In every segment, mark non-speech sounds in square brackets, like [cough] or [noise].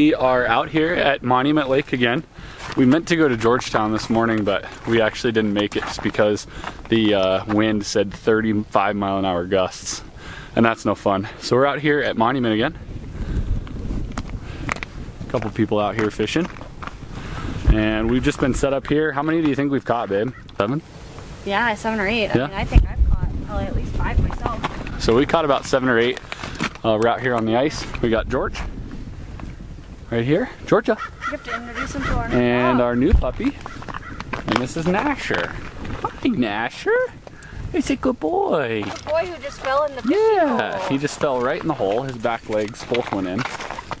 We are out here at Monument Lake again. We meant to go to Georgetown this morning, but we actually didn't make it just because the uh, wind said 35 mile an hour gusts, and that's no fun. So we're out here at Monument again. A couple people out here fishing, and we've just been set up here. How many do you think we've caught, babe? Seven? Yeah, seven or eight. Yeah. I mean, I think I've caught probably at least five myself. So we caught about seven or eight. Uh, we're out here on the ice. We got George right here, Georgia, You have to introduce him to our and dog. our new puppy. And this is Nasher. Hi, Nasher. He's a good boy. The boy who just fell in the Yeah, hole. he just fell right in the hole. His back legs both went in,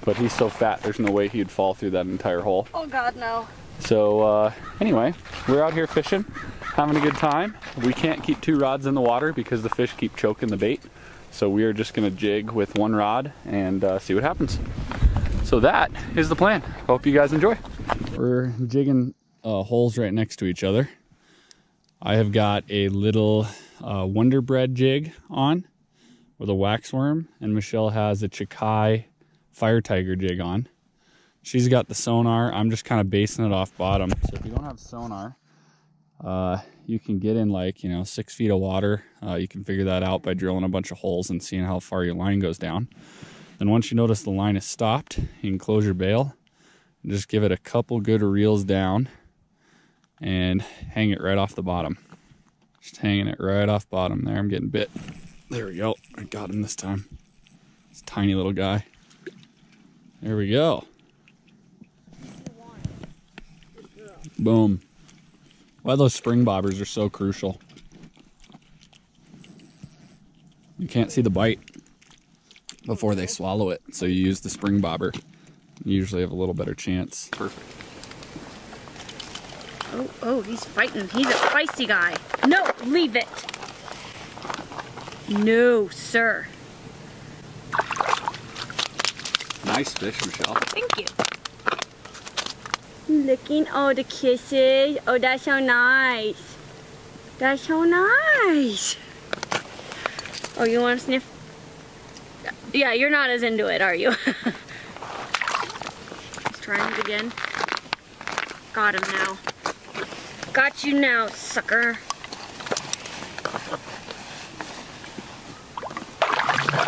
but he's so fat, there's no way he'd fall through that entire hole. Oh God, no. So uh, anyway, we're out here fishing, having a good time. We can't keep two rods in the water because the fish keep choking the bait. So we are just gonna jig with one rod and uh, see what happens. So that is the plan. Hope you guys enjoy. We're jigging uh, holes right next to each other. I have got a little uh, Wonder Bread jig on with a waxworm, and Michelle has a Chikai Fire Tiger jig on. She's got the sonar. I'm just kind of basing it off bottom. So if you don't have sonar, uh, you can get in like, you know, six feet of water. Uh, you can figure that out by drilling a bunch of holes and seeing how far your line goes down. Then once you notice the line is stopped, you can close your bail just give it a couple good reels down and hang it right off the bottom. Just hanging it right off bottom there. I'm getting bit. There we go. I got him this time. This tiny little guy. There we go. Boom. Why those spring bobbers are so crucial. You can't see the bite before they swallow it, so you use the spring bobber. You usually have a little better chance. Perfect. Oh, oh, he's fighting. He's a feisty guy. No, leave it. No, sir. Nice fish, Michelle. Thank you. Looking all the kisses. Oh, that's so nice. That's so nice. Oh, you want to sniff? Yeah, you're not as into it, are you? [laughs] He's trying it again. Got him now. Got you now, sucker.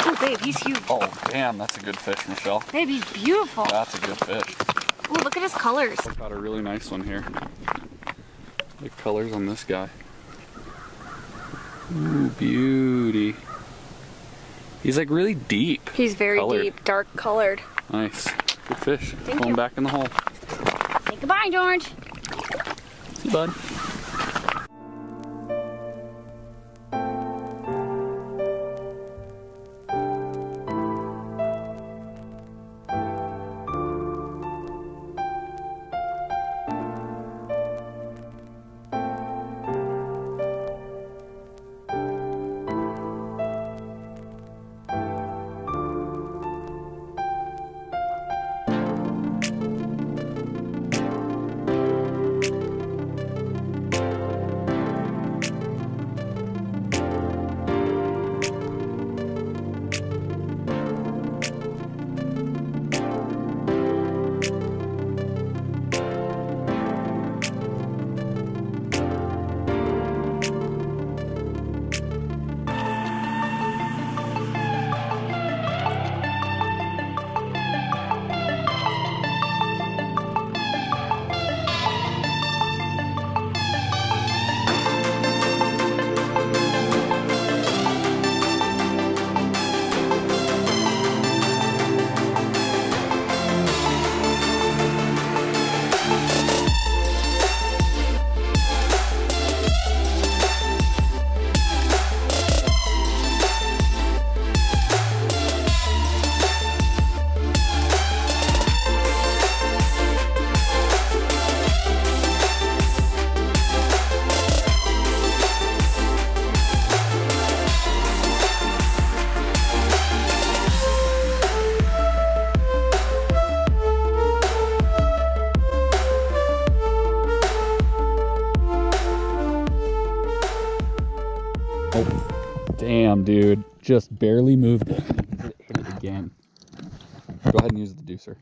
Oh, babe, he's huge. Oh, damn, that's a good fish, Michelle. Babe, he's beautiful. That's a good fish. Oh, look at his colors. I got a really nice one here. The colors on this guy. Ooh, beauty. He's like really deep. He's very Colored. deep, dark colored. Nice. Good fish. Thank Pull him back in the hole. Say goodbye, George. See you, bud. Oh, damn, dude. Just barely moved it. Hit it again. Go ahead and use the deucer.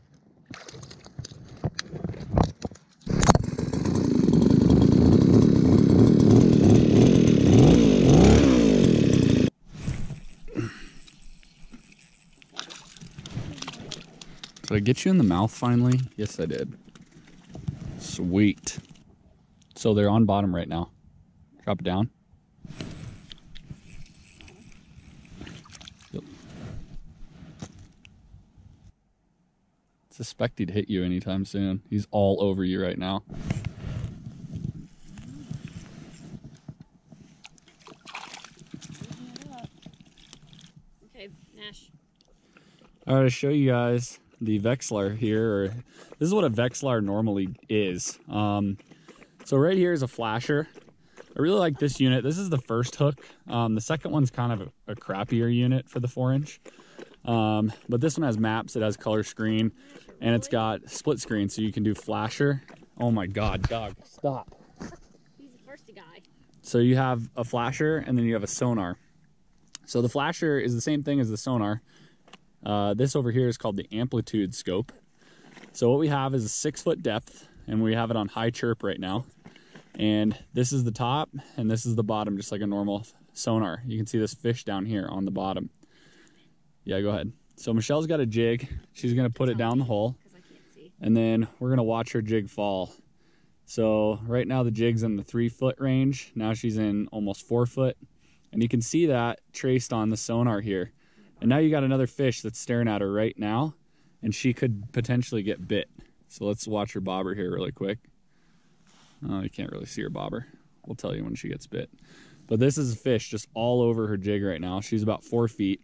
Did I get you in the mouth finally? Yes, I did. Sweet. So they're on bottom right now. Drop it down. Suspect he'd hit you anytime soon. He's all over you right now. Okay, Nash. All right, to show you guys the Vexilar here. Or this is what a Vexilar normally is. Um, so right here is a flasher. I really like this unit. This is the first hook. Um, the second one's kind of a, a crappier unit for the four inch. Um, but this one has maps, it has color screen, and it's got split screen so you can do flasher. Oh my God, dog, stop. He's the first guy. So you have a flasher and then you have a sonar. So the flasher is the same thing as the sonar. Uh, this over here is called the amplitude scope. So what we have is a six foot depth and we have it on high chirp right now. And this is the top and this is the bottom, just like a normal sonar. You can see this fish down here on the bottom. Yeah, go ahead. So Michelle's got a jig. She's gonna put it down the hole Because I can't see. and then we're gonna watch her jig fall. So right now the jig's in the three foot range. Now she's in almost four foot, and you can see that traced on the sonar here. And now you got another fish that's staring at her right now, and she could potentially get bit. So let's watch her bobber here really quick. Oh, you can't really see her bobber. We'll tell you when she gets bit. But this is a fish just all over her jig right now. She's about four feet,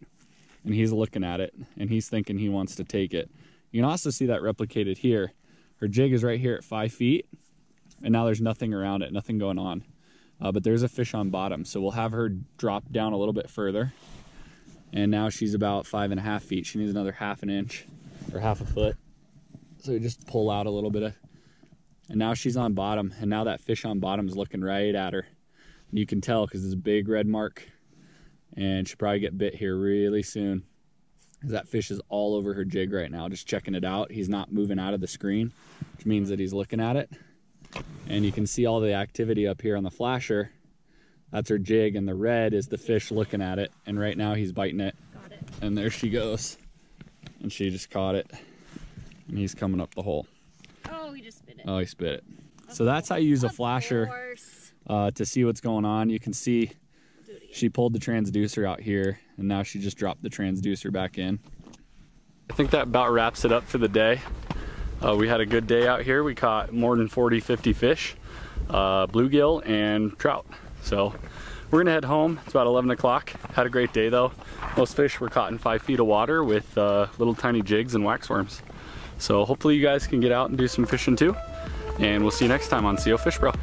and he's looking at it, and he's thinking he wants to take it. You can also see that replicated here. Her jig is right here at five feet, and now there's nothing around it, nothing going on. Uh, but there's a fish on bottom, so we'll have her drop down a little bit further. And now she's about five and a half feet. She needs another half an inch or half a foot. So we just pull out a little bit of, and now she's on bottom, and now that fish on bottom is looking right at her. You can tell because it's a big red mark, and she'll probably get bit here really soon. 'Cause that fish is all over her jig right now, just checking it out. He's not moving out of the screen, which means that he's looking at it. And you can see all the activity up here on the flasher. That's her jig, and the red is the fish looking at it. And right now he's biting it, Got it. and there she goes. And she just caught it, and he's coming up the hole. Oh, he just spit it. Oh, he spit it. So that's how you use a flasher uh, to see what's going on. You can see Do it again. She pulled the transducer out here and now she just dropped the transducer back in. I think that about wraps it up for the day. Uh, we had a good day out here. We caught more than 40, 50 fish, uh, bluegill and trout. So we're gonna head home. It's about 11 o'clock. Had a great day though. Most fish were caught in five feet of water with uh, little tiny jigs and waxworms. So hopefully you guys can get out and do some fishing too. And we'll see you next time on CO Fish Bro.